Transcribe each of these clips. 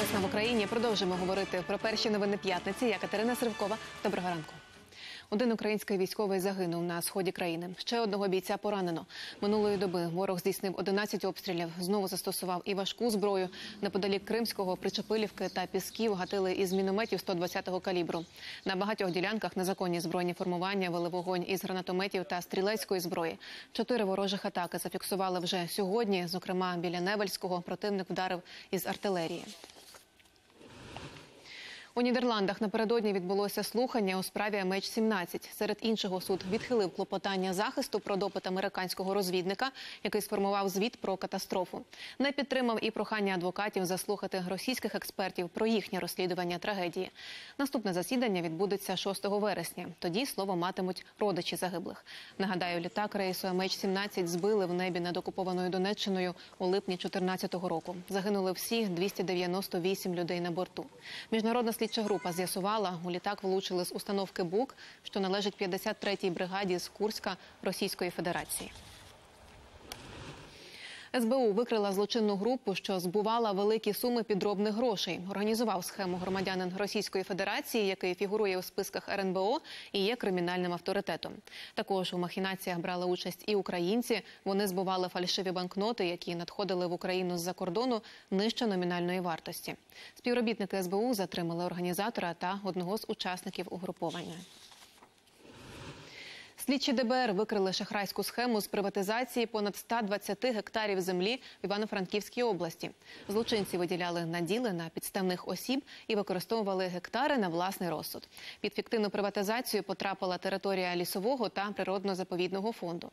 Восьма в Україні. Продовжимо говорити про перші новини п'ятниці. Я Катерина Сривкова. Доброго ранку. Один український військовий загинув на сході країни. Ще одного бійця поранено. Минулої доби ворог здійснив 11 обстрілів. Знову застосував і важку зброю. Неподалік Кримського, Причепилівки та Пісків гатили із мінометів 120-го калібру. На багатьох ділянках незаконні збройні формування вели вогонь із гранатометів та стрілецької зброї. Чотири ворожих атаки зафіксували вже сьогодні. Зокрема, біля Невельського противник вдарив із артилерії. У Нідерландах напередодні відбулося слухання у справі MH17. Серед іншого суд відхилив клопотання захисту про допит американського розвідника, який сформував звіт про катастрофу. Не підтримав і прохання адвокатів заслухати російських експертів про їхнє розслідування трагедії. Наступне засідання відбудеться 6 вересня. Тоді слово матимуть родичі загиблих. Нагадаю, літак рейсу MH17 збили в небі над окупованою Донеччиною у липні 2014 року. Загинули всі 298 людей на борту. Міжнародна слідча група з'ясувала, у літак влучили з установки БУК, що належить 53-й бригаді з Курська Російської Федерації. СБУ викрила злочинну групу, що збувала великі суми підробних грошей. Організував схему громадянин Російської Федерації, який фігурує у списках РНБО і є кримінальним авторитетом. Також у махінаціях брали участь і українці. Вони збували фальшиві банкноти, які надходили в Україну з-за кордону нижче номінальної вартості. Співробітники СБУ затримали організатора та одного з учасників угруповання. Слідчі ДБР викрили шахрайську схему з приватизації понад 120 гектарів землі в Івано-Франківській області. Злочинці виділяли наділи на підставних осіб і використовували гектари на власний розсуд. Під фіктивну приватизацію потрапила територія лісового та природно-заповідного фонду.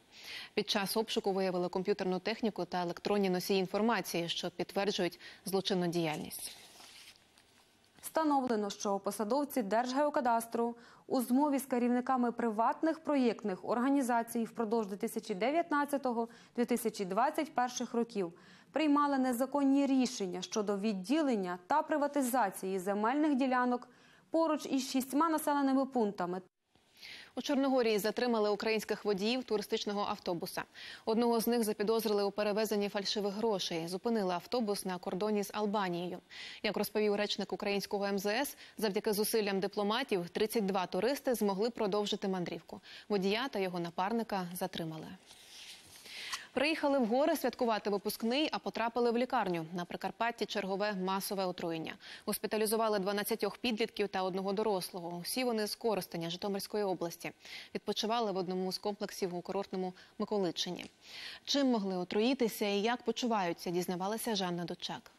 Під час обшуку виявили комп'ютерну техніку та електронні носії інформації, що підтверджують злочинну діяльність. Встановлено, що посадовці Держгеокадастру у змові з керівниками приватних проєктних організацій впродовж 2019-2021 років приймали незаконні рішення щодо відділення та приватизації земельних ділянок поруч із шістьма населеними пунктами У Чорногорії затримали українських водіїв туристичного автобуса. Одного з них запідозрили у перевезенні фальшивих грошей. Зупинили автобус на кордоні з Албанією. Як розповів речник українського МЗС, завдяки зусиллям дипломатів 32 туристи змогли продовжити мандрівку. Водія та його напарника затримали. Приїхали в гори святкувати випускний, а потрапили в лікарню. На Прикарпатті чергове масове отруєння. Госпіталізували 12 підлітків та одного дорослого. Усі вони з Коростеня Житомирської області. Відпочивали в одному з комплексів у курортному Миколичині. Чим могли отруїтися і як почуваються, дізнавалася Жанна Дочак.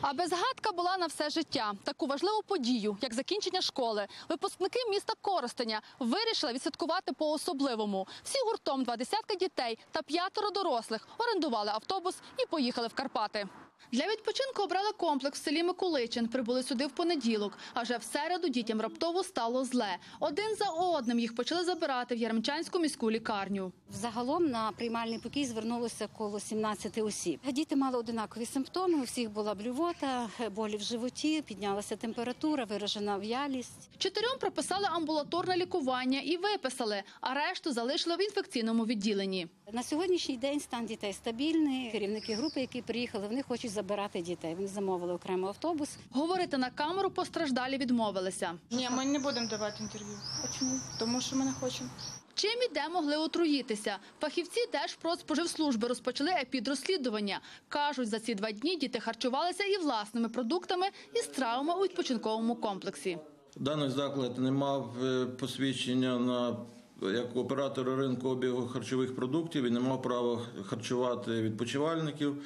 Аби згадка була на все життя. Таку важливу подію, як закінчення школи, випускники міста Коростеня вирішили відсвяткувати по-особливому. Всі гуртом два десятки дітей та п'ятеро дорослих орендували автобус і поїхали в Карпати. Для відпочинку обрали комплекс в селі Миколичин. Прибули сюди в понеділок. А вже в середу дітям раптово стало зле. Один за одним їх почали забирати в Яремчанську міську лікарню. Взагалом на приймальний покій звернулося коло 17 осіб. Діти мали одинакові симптоми. У всіх була блювота, болі в животі, піднялася температура, виражена в'ялість. Чотирьом прописали амбулаторне лікування і виписали, а решту залишили в інфекційному відділенні. На сьогоднішній день стан дітей стабільний. Керівники групи, які приїхали, вони хочуть забирати дітей. Вони замовили окремий автобус. Говорити на камеру постраждалі відмовилися. Ні, ми не будемо давати інтерв'ю. Чому? Тому що ми не хочемо. Чим і де могли отруїтися? Фахівці Держпродспоживслужби розпочали епідрозслідування. Кажуть, за ці два дні діти харчувалися і власними продуктами, і стравами у відпочинковому комплексі. Даний заклад не мав е, посвідчення на як оператор ринку обігу харчових продуктів і не мав права харчувати відпочивальників.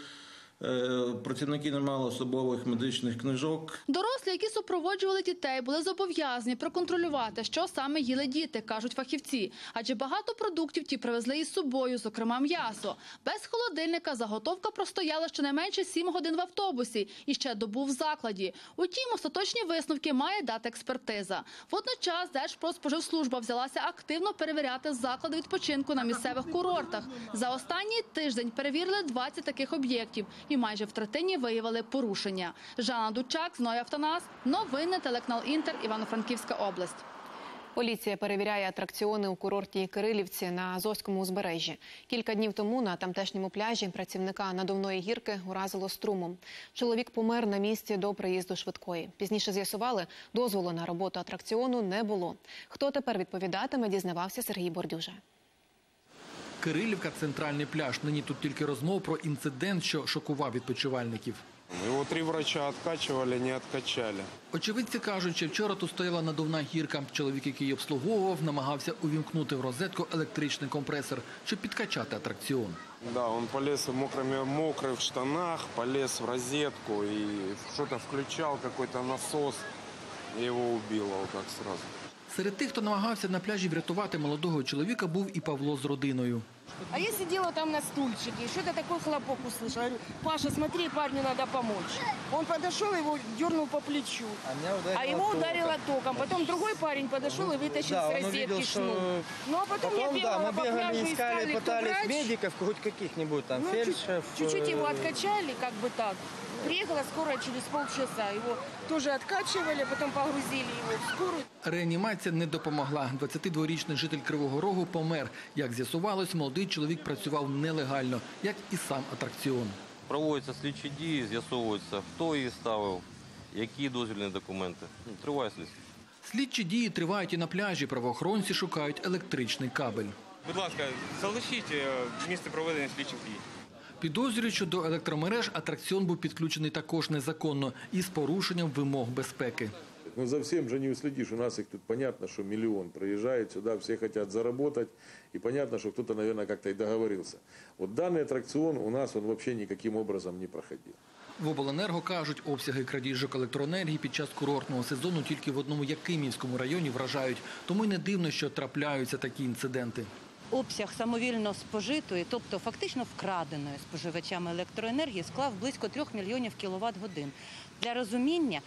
Е, Працівники не мали особових медичних книжок. Дорослі, які супроводжували дітей, були зобов'язані проконтролювати, що саме їли діти, кажуть фахівці. Адже багато продуктів ті привезли із собою, зокрема м'ясо. Без холодильника заготовка простояла щонайменше 7 годин в автобусі і ще добу в закладі. Утім, остаточні висновки має дати експертиза. Водночас Держпродспоживслужба взялася активно перевіряти заклади відпочинку на місцевих курортах. За останній тиждень перевірили 20 таких об'єктів і майже в третині виявили порушення. Жанна Дучак, Зноя Автонас, новини, телеканал Інтер, Івано-Франківська область. Поліція перевіряє атракціони у курорті Кирилівці на Азовському узбережжі. Кілька днів тому на тамтешньому пляжі працівника надувної гірки уразило струмом. Чоловік помер на місці до приїзду швидкої. Пізніше з'ясували, дозволу на роботу атракціону не було. Хто тепер відповідатиме, дізнавався Сергій Бордюжа. Кирилівка – центральний пляж. Нині тут тільки розмов про інцидент, що шокував відпочивальників. Его три врача откачивали, не откачали. Очевидці кажуть, що вчора тут стояла надувна гірка. Чоловік, який її обслуговував, намагався увімкнути в розетку електричний компресор, щоб підкачати атракціон. Да, он полез в мокрый в штанах, полез в розетку и что-то включал, какой-то насос. И его убило вот так сразу. Серед тих, хто намагався на пляжі врятувати молодого чоловіка, був і Павло з родиною. А я сидела там на стульчике, что-то такой хлопок услышала. Говорю, Паша, смотри, парню надо помочь. Он подошел, его дернул по плечу. А, его ударило током. Потом другой парень подошел и вытащил Да, с он розетки увидел, шнур. что... Ну а потом, я Потом, да, бегала мы по бегали, пляжу, искали, кто пытались врач. медиков, хоть каких-нибудь там, Ну, чуть- фельдшеров. Чуть-чуть э, его откачали, как бы так. Приехала скорая через полчаса. Его тоже откачивали, потом погрузили его в скорую. Реанімація не допомогла. 22-річний житель Кривого Рогу помер. Як з'ясувалось, молодий чоловік працював нелегально, як і сам атракціон. Проводяться слідчі дії, з'ясовується, хто її ставив, які дозвільні документи. Ну, Триває слідство. Слідчі дії тривають і на пляжі. Правоохоронці шукають електричний кабель. Будь ласка, залишіть е, місце проведення слідчих дій. Підозрюють, що до електромереж атракціон був підключений також незаконно і з порушенням вимог безпеки. Ну, за всем же не уследишь. У нас их тут понятно, что миллион проезжает сюда, все хотят заработать. И понятно, что кто-то, наверное, как-то и договорился. Вот данный аттракцион у нас он вообще никаким образом не проходил. В обленерго кажуть, обсяги крадіжок електроенергії під час курортного сезону тільки в одному Якимівському районі вражають. Тому й не дивно, що трапляються такі інциденти. Обсяг самовільно спожитої, тобто фактично вкраденої споживачами електроенергії, склав близько 3 мільйонів кіловат годин. Для розуміння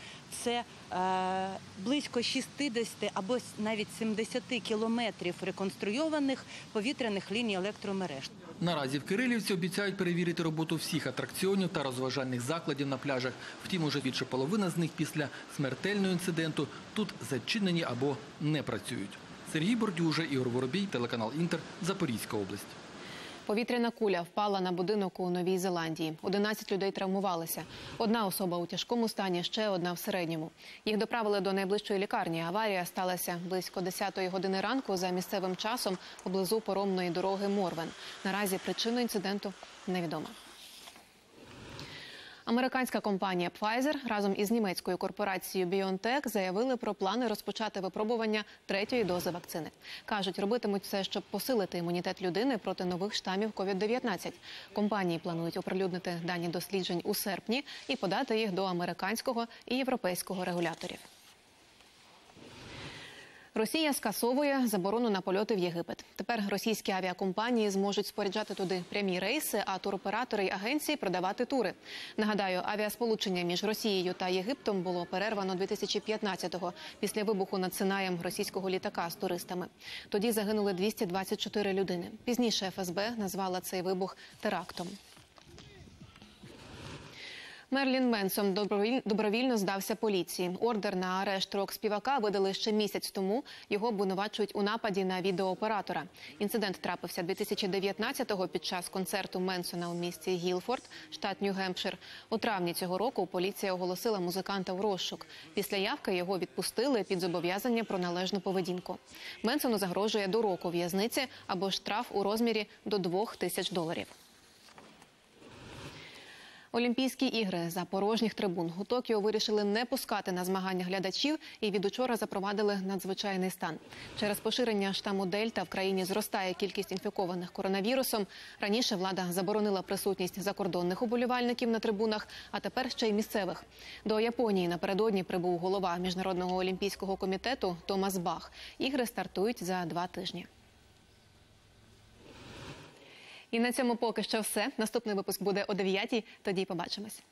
це е, близько 60 або навіть 70 кілометрів реконструйованих повітряних ліній електромереж. Наразі в Кирилівці обіцяють перевірити роботу всіх атракціонів та розважальних закладів на пляжах. Втім, уже більше половина з них після смертельного інциденту тут зачинені або не працюють. Сергій Бордюжа, Ігор Воробій, телеканал Інтер, Запорізька область. Повітряна куля впала на будинок у Новій Зеландії. 11 людей травмувалися. Одна особа у тяжкому стані, ще одна в середньому. Їх доправили до найближчої лікарні. Аварія сталася близько 10-ї години ранку за місцевим часом поблизу поромної дороги Морвен. Наразі причина інциденту невідома. Американська компанія Pfizer разом із німецькою корпорацією BioNTech заявили про плани розпочати випробування третьої дози вакцини. кажуть, робитимуть це, щоб посилити імунітет людини проти нових штамів COVID-19. Компанії планують оприлюднити дані досліджень у серпні і подати їх до американського і європейського регуляторів. Росія скасовує заборону на польоти в Єгипет. Тепер російські авіакомпанії зможуть споряджати туди прямі рейси, а туроператори й агенції продавати тури. Нагадаю, авіасполучення між Росією та Єгиптом було перервано 2015-го після вибуху над Синаєм російського літака з туристами. Тоді загинули 224 людини. Пізніше ФСБ назвала цей вибух терактом. Мерлін Менсон добровіль- добровільно здався поліції. Ордер на арешт рок-співака видали ще місяць тому. Його обвинувачують у нападі на відеооператора. Інцидент трапився 2019-го під час концерту Менсона у місті Гілфорд, штат Нью-Гемпшир. У травні цього року поліція оголосила музиканта в розшук. Після явки його відпустили під зобов'язання про належну поведінку. Менсону загрожує до року в'язниці або штраф у розмірі до двох тисяч доларів. Олімпійські ігри за порожніх трибун у Токіо вирішили не пускати на змагання глядачів і від учора запровадили надзвичайний стан. Через поширення штаму Дельта в країні зростає кількість інфікованих коронавірусом. Раніше влада заборонила присутність закордонних уболівальників на трибунах, а тепер ще й місцевих. До Японії напередодні прибув голова міжнародного олімпійського комітету Томас Бах. Ігри стартують за два тижні. І на цьому поки що все. Наступний випуск буде о 9 Тоді побачимось.